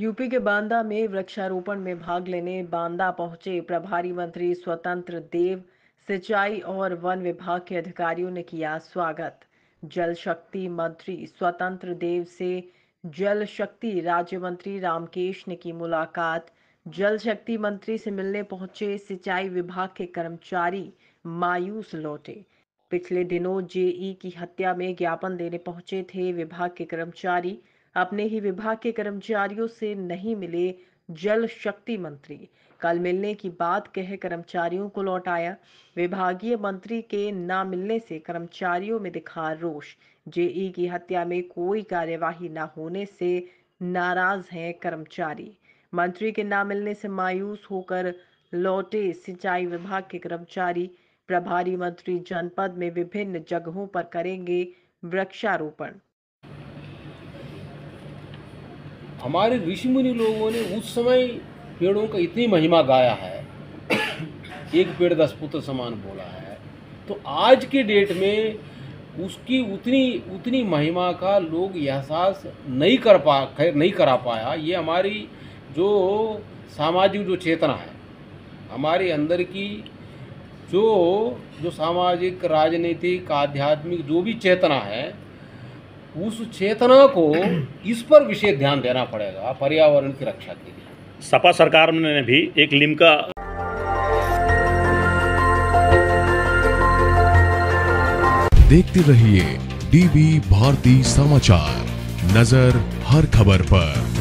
UP के बांदा में वृक्षारोपण में भाग लेने बांदा पहुँचे प्रभारी मंत्री स्वतंत्र देव, सिंचाई और वन विभाग के अधिकारियों ने किया स्वागत। जल शक्ति मंत्री स्वतंत्र देव से जल शक्ति राज्य मंत्री रामकेश ने की मुलाकात। जल शक्ति मंत्री से मिलने पहुँचे सिंचाई विभाग के कर्मचारी मायूस लौटे। पिछले दिनों जेई की हत्या में ज्ञापन देने पहुँचे थे विभाग के कर्मचारी अपने ही विभाग के कर्मचारियों से नहीं मिले जल शक्ति मंत्री। कल मिलने की बात कह कर्मचारियों को लौटाया विभागीय मंत्री के न मिलने से कर्मचारियों में दिखा रोष। जेई की हत्या में कोई कार्यवाही न होने से नाराज़ हैं कर्मचारी। मंत्री के न मिलने से मायूस होकर लौटे सिंचाई विभाग के कर्मचारी। प्रभारी मंत्री जनपद में विभिन्न जगहों पर करेंगे वृक्षारोपण। हमारे ऋषि मुनि लोगों ने उस समय पेड़ों का इतनी महिमा गाया है। एक पेड़ दस पुत्र समान बोला है। तो आज के डेट में उसकी उतनी उतनी महिमा का लोग एहसास नहीं कर पा नहीं करा पाया। ये हमारी जो सामाजिक जो चेतना है, हमारे अंदर की जो जो सामाजिक, राजनीतिक, आध्यात्मिक जो भी चेतना है उस चेतना को इस पर विशेष ध्यान देना पड़ेगा पर्यावरण की रक्षा के लिए। सपा सरकार ने भी एक लिमका देखते रहिए डीबी भारती समाचार नज़र हर खबर पर।